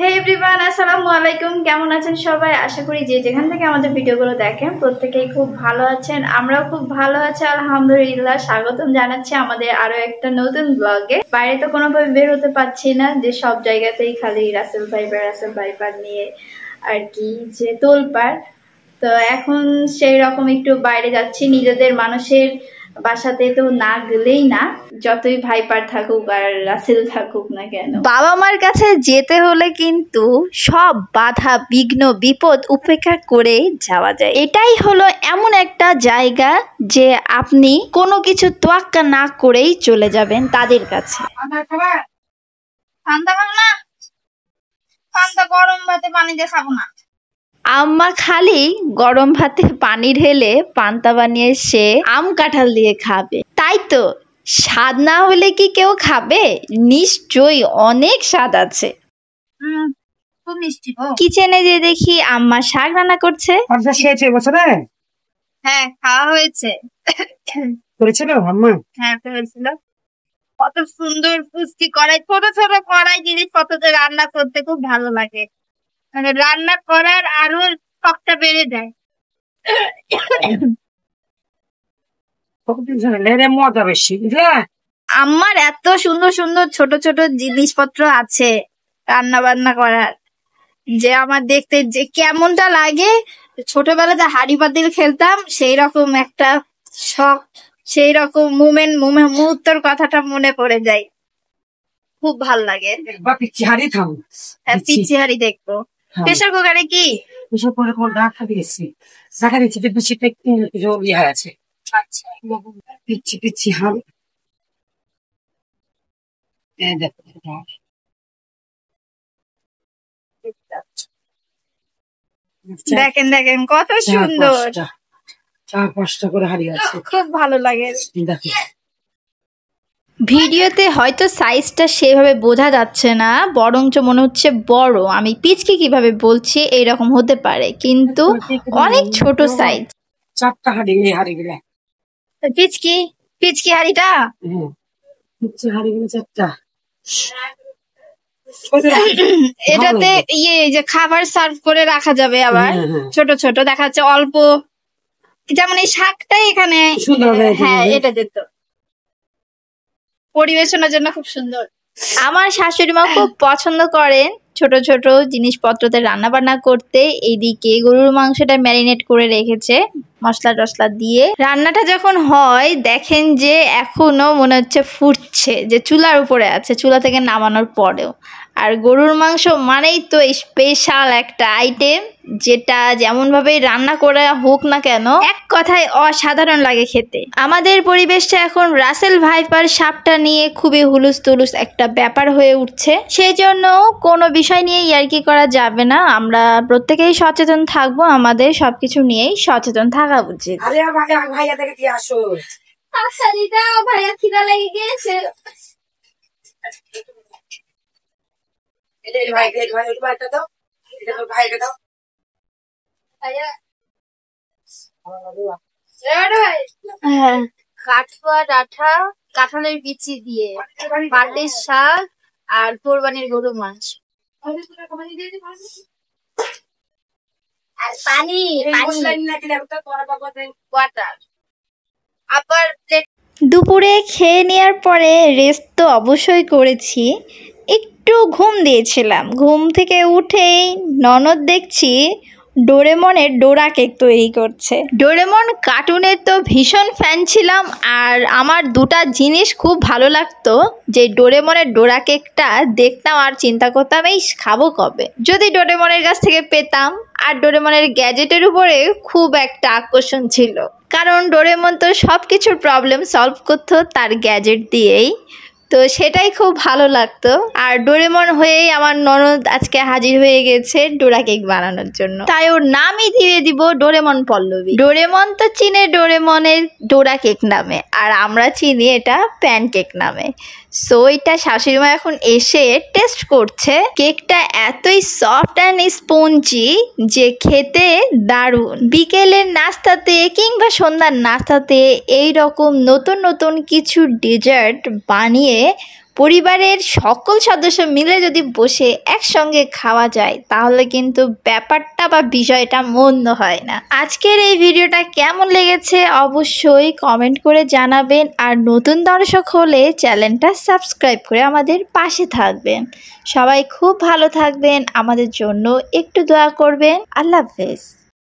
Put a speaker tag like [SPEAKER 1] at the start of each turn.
[SPEAKER 1] হে everyone আসসালামু আলাইকুম। কেমন আছেন সবাই? আশা করি যে যেখান থেকে আমাদের ভিডিওগুলো দেখেন, প্রত্যেকেই খুব ভালো আছেন। আমরাও খুব ভালো আছি, আলহামদুলিল্লাহ। স্বাগতম জানাচ্ছি আমাদের আরও একটা নতুন ব্লগে বাইরে তো কোনোভাবে বের হতে পারছি না, যে সব জায়গাতেই খালি রাসেল ভাইবার রাসেল ভাইবার নিয়ে আর কি, যে তোলপাড়। তো এখন সেই রকম একটু বাইরে যাচ্ছি, নিজেদের মানুষের বাসাতে তো না গেলেই না যতই ভাইপার থাকুক আর রাসেল থাকুক না কেন। বাবা মার কাছে যেতে হলে কিন্তু সব বাধা বিঘ্ন বিপদ উপেক্ষা করে যাওয়া যায়। এটাই হলো এমন একটা জায়গা যে আপনি কোনো কিছু তোয়াক্কা না করেই চলে যাবেন তাদের কাছে।
[SPEAKER 2] ঠান্ডা খাব না? ঠান্ডা গরম ভাতে পানি দিয়ে খাব না।
[SPEAKER 1] আম্মা খালি গরম ভাতে পানি ঢেলে পান্তা বানিয়ে সে আম কাঁঠাল দিয়ে খাবে। তাই তো স্বাদ না হলে কি কেউ খাবে? নিশ্চয়ই অনেক স্বাদ আছে।
[SPEAKER 2] হুম খুব মিষ্টি
[SPEAKER 1] কিচেনে যে দেখি আম্মা শাক রান্না করছে।
[SPEAKER 2] হ্যাঁ খাওয়া হয়েছে।
[SPEAKER 3] করেছিল আম্মা?
[SPEAKER 2] হ্যাঁ হয়েছিল কত সুন্দর পুষ্টি কড়াই ছোট ছোট কড়াই জিনিস কত রান্না করতে খুব ভালো লাগে। মানে রান্না করার আরও শখটা বেড়ে যায়।
[SPEAKER 3] মজা বেশি
[SPEAKER 2] আমার এত সুন্দর সুন্দর ছোট ছোট জিনিসপত্র আছে রান্না বান্না করার। যে আমার দেখতে যে কেমনটা লাগে। ছোটবেলাতে হাড়ি পাতিল খেলতাম সেই রকম একটা শখ সেই রকম মুমেন্ট মুহূর্তের কথাটা মনে পড়ে যায়। খুব ভালো লাগে।
[SPEAKER 3] থাম।
[SPEAKER 2] হ্যাঁ।
[SPEAKER 3] পিচ্ছি
[SPEAKER 2] হাড়ি দেখব। প্রেশার কুকারে কি?
[SPEAKER 3] এসব করে তোমার ডাক্তার দিয়েছি। দেখা দিচ্ছি যে বেশিটা একটু ইয়ে আছে
[SPEAKER 2] আচ্ছা
[SPEAKER 3] পিচ্ছি পিচ্ছি দেখো
[SPEAKER 2] দেখেন দেখেন কত সুন্দর।
[SPEAKER 3] চার পাঁচটা করে হারিয়ে আছে
[SPEAKER 2] খুব ভালো লাগে।
[SPEAKER 3] দেখো
[SPEAKER 1] ভিডিওতে হয়তো সাইজটা সেভাবে বোঝা যাচ্ছে না বরঞ্চ মনে হচ্ছে বড়। আমি পিচকি কীভাবে বলছি এইরকম হতে পারে। কিন্তু অনেক ছোট সাইজ
[SPEAKER 3] চারটা হারিয়ে হারিয়ে গেলে
[SPEAKER 2] পিচকি পিচকি হাড়িটা? এটাতে ইয়ে যে খাবার সার্ভ করে রাখা যাবে আবার।
[SPEAKER 3] হ্যাঁ, হ্যাঁ।
[SPEAKER 2] ছোট ছোট দেখা যাচ্ছে অল্প। যেমন এই শাকটাই এখানে হ্যাঁ। এটা যেত। পরিবেশনের জন্য খুব সুন্দর।
[SPEAKER 1] আমার শাশুড়ি মা খুব পছন্দ করেন ছোট ছোট জিনিসপত্রতে রান্না বান্না করতে। এইদিকে গরুর মাংসটা ম্যারিনেট করে রেখেছে, মশলা টসলা দিয়ে। রান্নাটা যখন হয়, দেখেন যে এখনও মনে হচ্ছে ফুটছে, যে চুলার উপরে আছে, চুলা থেকে নামানোর পরেও। আর গরুর মাংস মানেই তো স্পেশাল একটা আইটেম যেটা যেমন ভাবে রান্না করা হোক না কেন এক কথায় অসাধারণ লাগে খেতে। আমাদের পরিবেশটা এখন রাসেল ভাইপার সাপটা নিয়ে খুবই হুলুস তুলুস একটা ব্যাপার হয়ে উঠছে। সেই জন্য কোনো বিষয় নিয়ে ইয়ার্কি করা যাবে না। আমরা প্রত্যেকেই সচেতন থাকব আমাদের সবকিছু নিয়েই সচেতন থাকা উচিত।
[SPEAKER 3] আরে ভাইয়া ভাইয়া দেখে কি আসো
[SPEAKER 2] শাড়িটা ভাইয়া খিদা লেগে
[SPEAKER 3] এই ভাই ভাই ভাইটা দাও। এটা তোর ভাইকে দাও।
[SPEAKER 2] ভাইয়া। হ্যাঁ। ডাঁঠা কাঁঠালের বিচি দিয়ে। পাটের শাক আর কোরবানির গরু মাছ। আর পানি পানি। আবার
[SPEAKER 1] দুপুরে খেয়ে নেওয়ার পরে রেস্ট তো অবশ্যই করেছি। একটু ঘুম দিয়েছিলাম। ঘুম থেকে উঠেই ননদ দেখছি ডোরেমনের ডোরা কেক তৈরি করছে। ডোরেমন কার্টুনের তো ভীষণ ফ্যান ছিলাম আর আমার দুটা জিনিস খুব ভালো লাগতো, যে ডোরেমনের ডোরা কেকটা দেখতাম আর চিন্তা করতাম, এই, খাব কবে? যদি ডোরেমনের কাছ থেকে পেতাম, আর ডোরেমনের গ্যাজেটের উপরে খুব একটা আকর্ষণ ছিল। কারণ ডোরেমন তো সব কিছুর প্রবলেম সলভ করতো তার গ্যাজেট দিয়েই। তো সেটাই খুব ভালো লাগতো। আর ডোরেমন হয়েই আমার ননদ আজকে হাজির হয়ে গেছে ডোরা কেক বানানোর জন্য। তাই ওর নামই দিয়ে দিব ডোরেমন পল্লবী। ডোরেমন তো চিনে ডোরেমনের ডোরা কেক নামে, আর আমরা চিনি এটা প্যান কেক নামে। সো এটা শাশুড়ি মা এখন এসে টেস্ট করছে। কেকটা এতই সফট অ্যান্ড স্পঞ্জি যে খেতে দারুণ। বিকেলের নাস্তাতে কিংবা সন্ধ্যার নাস্তাতে এই রকম নতুন নতুন কিছু ডেজার্ট বানিয়ে পরিবারের সকল সদস্য মিলে যদি বসে একসঙ্গে খাওয়া যায়, তাহলে কিন্তু ব্যাপারটা বা বিষয়টা মন্দ হয় না। আজকের এই ভিডিওটা কেমন লেগেছে অবশ্যই কমেন্ট করে জানাবেন আর নতুন দর্শক হলে চ্যানেলটা সাবস্ক্রাইব করে আমাদের পাশে থাকবেন। সবাই খুব ভালো থাকবেন, আমাদের জন্য একটু দোয়া করবেন। আল্লাহ হাফেজ।